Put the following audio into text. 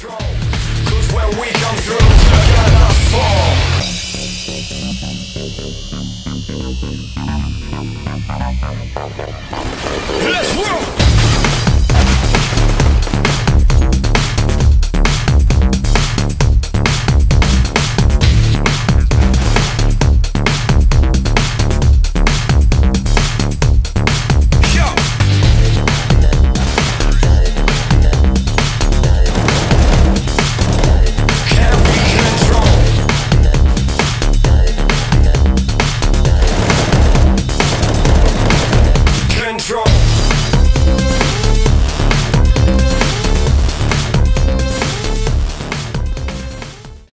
control. Cause when we come through, you're gonna fall. Let's roll!